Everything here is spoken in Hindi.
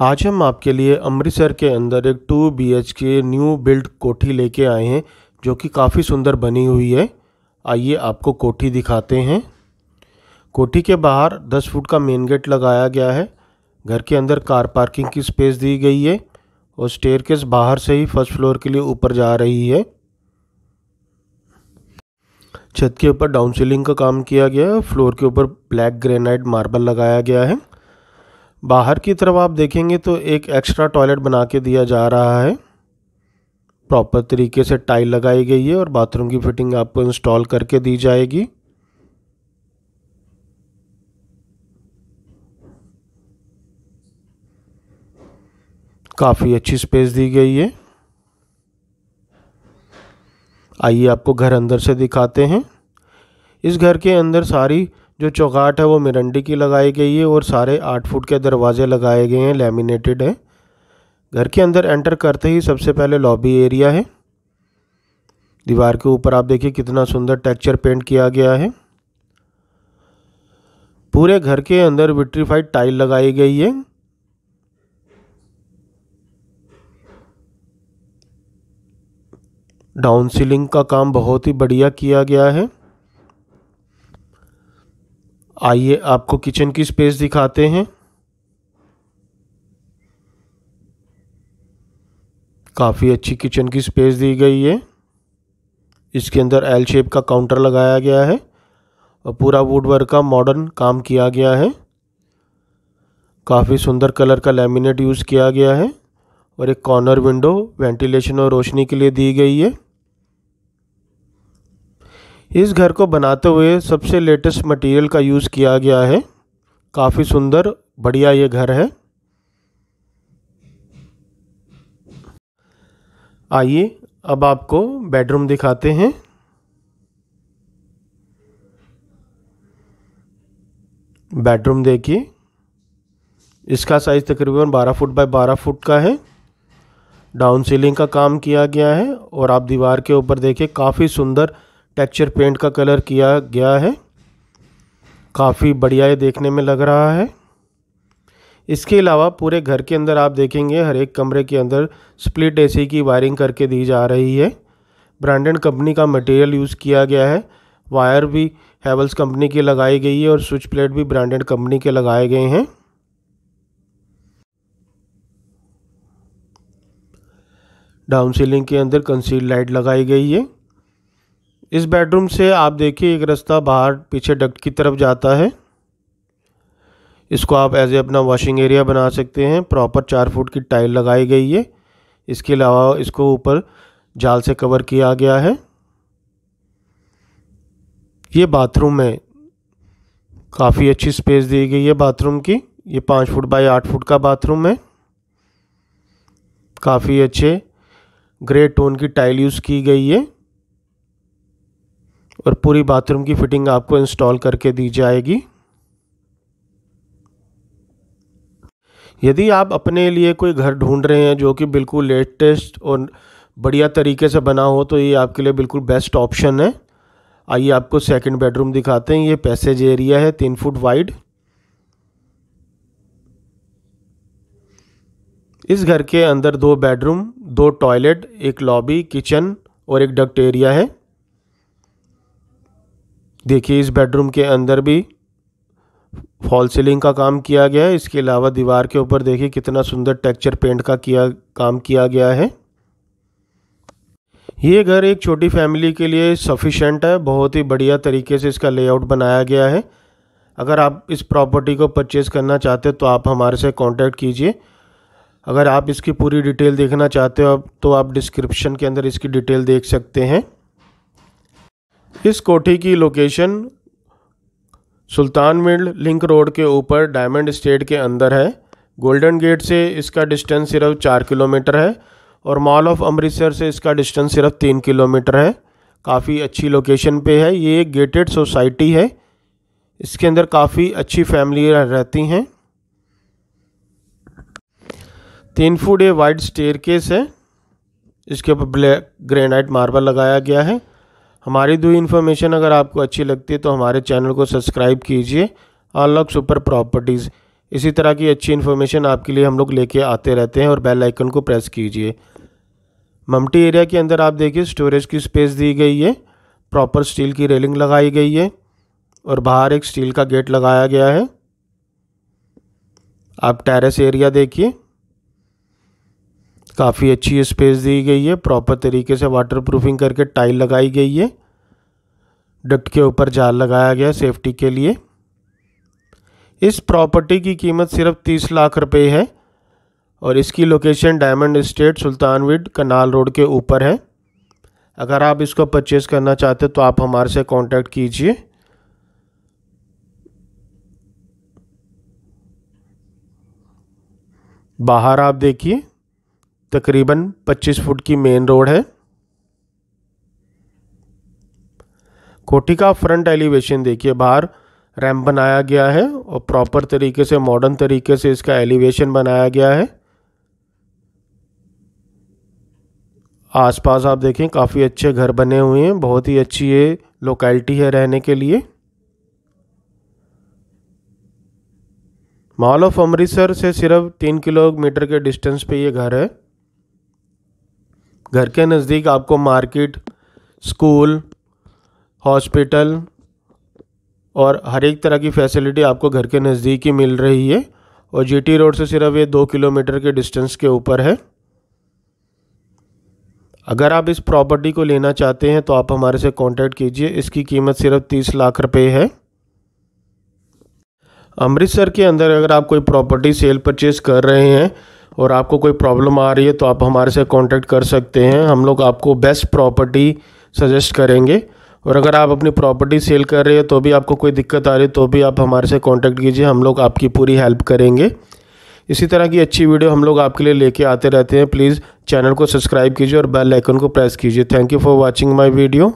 आज हम आपके लिए अमृतसर के अंदर एक two B H K new build कोठी लेके आए हैं, जो कि काफ़ी सुंदर बनी हुई है। आइए आपको कोठी दिखाते हैं। कोठी के बाहर 10 फुट का मेन गेट लगाया गया है। घर के अंदर कार पार्किंग की स्पेस दी गई है और स्टेयर केस बाहर से ही फ़र्स्ट फ्लोर के लिए ऊपर जा रही है। छत के ऊपर डाउन सीलिंग का काम किया गया है। फ्लोर के ऊपर ब्लैक ग्रेनाइट मार्बल लगाया गया है। बाहर की तरफ़ आप देखेंगे तो एक एक्स्ट्रा टॉयलेट बना के दिया जा रहा है। प्रॉपर तरीके से टाइल लगाई गई है और बाथरूम की फिटिंग आपको इंस्टॉल करके दी जाएगी। काफ़ी अच्छी स्पेस दी गई है। आइए आपको घर अंदर से दिखाते हैं। इस घर के अंदर सारी जो चौकाट है वो मिरंडी की लगाई गई है और सारे आठ फुट के दरवाजे लगाए गए हैं लेमिनेटेड है। घर के अंदर एंटर करते ही सबसे पहले लॉबी एरिया है। दीवार के ऊपर आप देखिए कितना सुंदर टेक्चर पेंट किया गया है। पूरे घर के अंदर विट्रीफाइड टाइल लगाई गई है। डाउन सीलिंग का काम बहुत ही बढ़िया किया गया है। आइए आपको किचन की स्पेस दिखाते हैं। काफ़ी अच्छी किचन की स्पेस दी गई है। इसके अंदर एल शेप का काउंटर लगाया गया है और पूरा वुड वर्क का मॉडर्न काम किया गया है। काफ़ी सुंदर कलर का लेमिनेट यूज़ किया गया है और एक कॉर्नर विंडो वेंटिलेशन और रोशनी के लिए दी गई है। इस घर को बनाते हुए सबसे लेटेस्ट मटेरियल का यूज़ किया गया है। काफ़ी सुंदर, बढ़िया ये घर है। आइए, अब आपको बेडरूम दिखाते हैं। बेडरूम देखिए। इसका साइज़ तकरीबन 12 फुट बाय 12 फुट का है। डाउन सीलिंग का काम किया गया है और आप दीवार के ऊपर देखिए, काफ़ी सुंदर टेक्सचर पेंट का कलर किया गया है। काफ़ी बढ़िया ये देखने में लग रहा है। इसके अलावा पूरे घर के अंदर आप देखेंगे, हर एक कमरे के अंदर स्प्लिट एसी की वायरिंग करके दी जा रही है। ब्रांडेड कंपनी का मटेरियल यूज़ किया गया है। वायर भी हैवल्स कंपनी की लगाई गई है और स्विच प्लेट भी ब्रांडेड कंपनी के लगाए गए हैं। डाउन सीलिंग के अंदर कंसील लाइट लगाई गई है। इस बेडरूम से आप देखिए एक रास्ता बाहर पीछे डक्ट की तरफ़ जाता है। इसको आप एज ए अपना वॉशिंग एरिया बना सकते हैं। प्रॉपर चार फुट की टाइल लगाई गई है। इसके अलावा इसको ऊपर जाल से कवर किया गया है। ये बाथरूम है। काफ़ी अच्छी स्पेस दी गई है बाथरूम की। ये पाँच फुट बाई आठ फुट का बाथरूम है। काफ़ी अच्छे ग्रे टोन की टाइल यूज़ की गई है। और पूरी बाथरूम की फिटिंग आपको इंस्टॉल करके दी जाएगी। यदि आप अपने लिए कोई घर ढूंढ रहे हैं जो कि बिल्कुल लेटेस्ट और बढ़िया तरीके से बना हो तो ये आपके लिए बिल्कुल बेस्ट ऑप्शन है। आइए आपको सेकंड बेडरूम दिखाते हैं। ये पैसेज एरिया है, तीन फुट वाइड इस घर के अंदर दो बेडरूम दो टॉयलेट एक लॉबी किचन और एक डक्ट एरिया है। देखिए, इस बेडरूम के अंदर भी फॉल सीलिंग का काम किया गया है। इसके अलावा दीवार के ऊपर देखिए, कितना सुंदर टेक्सचर पेंट का किया, काम किया गया है। ये घर एक छोटी फैमिली के लिए सफिशेंट है, बहुत ही बढ़िया तरीके से इसका लेआउट बनाया गया है। अगर आप इस प्रॉपर्टी को परचेज़ करना चाहते हो तो आप हमारे से कांटेक्ट कीजिए। अगर आप इसकी पूरी डिटेल देखना चाहते हो तो आप डिस्क्रिप्शन के अंदर इसकी डिटेल देख सकते हैं। इस कोठी की लोकेशन सुल्तान मिल लिंक रोड के ऊपर डायमंड स्टेट के अंदर है। गोल्डन गेट से इसका डिस्टेंस सिर्फ़ चार किलोमीटर है और मॉल ऑफ़ अमृतसर से इसका डिस्टेंस सिर्फ़ तीन किलोमीटर है। काफ़ी अच्छी लोकेशन पे है। ये एक गेटेड सोसाइटी है। इसके अंदर काफ़ी अच्छी फैमिली रहती हैं। तीन फुट ये वाइड स्टेयर है। इसके ऊपर ब्लैक ग्रेनाइट मार्बल लगाया गया है। हमारी दो इन्फॉर्मेशन अगर आपको अच्छी लगती है तो हमारे चैनल को सब्सक्राइब कीजिए अनलॉक सुपर प्रॉपर्टीज़ इसी तरह की अच्छी इन्फॉर्मेशन आपके लिए हम लोग लेके आते रहते हैं और बेल आइकन को प्रेस कीजिए। ममटी एरिया के अंदर आप देखिए स्टोरेज की स्पेस दी गई है प्रॉपर स्टील की रेलिंग लगाई गई है और बाहर एक स्टील का गेट लगाया गया है। आप टेरेस एरिया देखिए। काफ़ी अच्छी स्पेस दी गई है। प्रॉपर तरीके से वाटर प्रूफिंग करके टाइल लगाई गई है। डक्ट के ऊपर जाल लगाया गया सेफ्टी के लिए। इस प्रॉपर्टी की कीमत सिर्फ़ तीस लाख रुपए है और इसकी location diamond state Sultanwind canal road के ऊपर है। अगर आप इसको परचेज़ करना चाहते तो आप हमारे से कांटेक्ट कीजिए। बाहर आप देखिए। तकरीबन 25 फुट की मेन रोड है। कोठी का फ्रंट एलिवेशन देखिए, बाहर रैम्प बनाया गया है और प्रॉपर तरीके से मॉडर्न तरीके से इसका एलिवेशन बनाया गया है। आसपास आप देखें, काफ़ी अच्छे घर बने हुए हैं, बहुत ही अच्छी ये लोकेलिटी है रहने के लिए। मॉल ऑफ़ अमृतसर से सिर्फ़ तीन किलोमीटर के डिस्टेंस पे ये घर है। घर के नज़दीक आपको मार्केट, स्कूल, हॉस्पिटल और हर एक तरह की फैसिलिटी आपको घर के नज़दीक ही मिल रही है और जीटी रोड से सिर्फ़ ये दो किलोमीटर के डिस्टेंस के ऊपर है। अगर आप इस प्रॉपर्टी को लेना चाहते हैं तो आप हमारे से कांटेक्ट कीजिए, इसकी कीमत सिर्फ़ तीस लाख रुपए है। अमृतसर के अंदर अगर आप कोई प्रॉपर्टी सेल परचेज़ कर रहे हैं और आपको कोई प्रॉब्लम आ रही है तो आप हमारे से कांटेक्ट कर सकते हैं। हम लोग आपको बेस्ट प्रॉपर्टी सजेस्ट करेंगे। और अगर आप अपनी प्रॉपर्टी सेल कर रहे हैं तो भी आपको कोई दिक्कत आ रही है तो भी आप हमारे से कांटेक्ट कीजिए। हम लोग आपकी पूरी हेल्प करेंगे। इसी तरह की अच्छी वीडियो हम लोग आपके लिए लेके आते रहते हैं। प्लीज़ चैनल को सब्सक्राइब कीजिए और बेल आइकन को प्रेस कीजिए। Thank you for watching my video